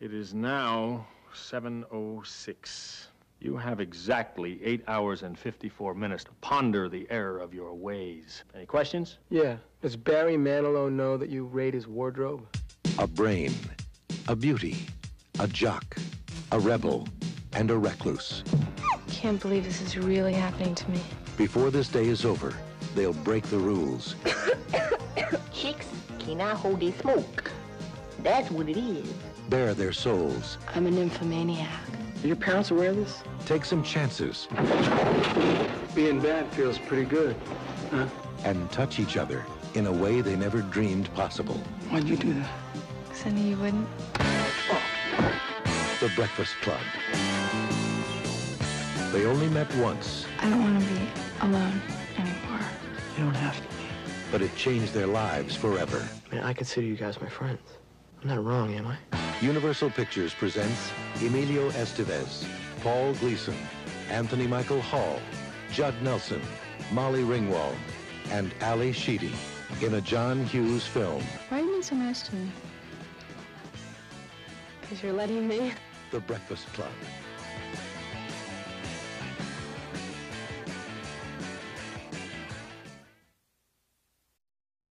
It is now 7.06. You have exactly 8 hours and 54 minutes to ponder the error of your ways. Any questions? Yeah. Does Barry Manilow know that you raid his wardrobe? A brain, a beauty, a jock, a rebel, and a recluse. I can't believe this is really happening to me. Before this day is over, they'll break the rules. Chicks cannot hold their smoke. That's what it is. bare their souls, I'm a nymphomaniac. Are your parents aware of this? take some chances, Being bad feels pretty good. Huh? and touch each other in a way they never dreamed possible. Why'd you do that? Because I knew you wouldn't. The Breakfast Club. They only met once, I don't want to be alone anymore. You don't have to. be. but it changed their lives forever. Man, I consider you guys my friends. I'm not wrong, am I? Universal Pictures presents Emilio Estevez, Paul Gleason, Anthony Michael Hall, Judd Nelson, Molly Ringwald, and Ally Sheedy in a John Hughes film, Why are you being so nice to me? Because you're letting me. The Breakfast Club.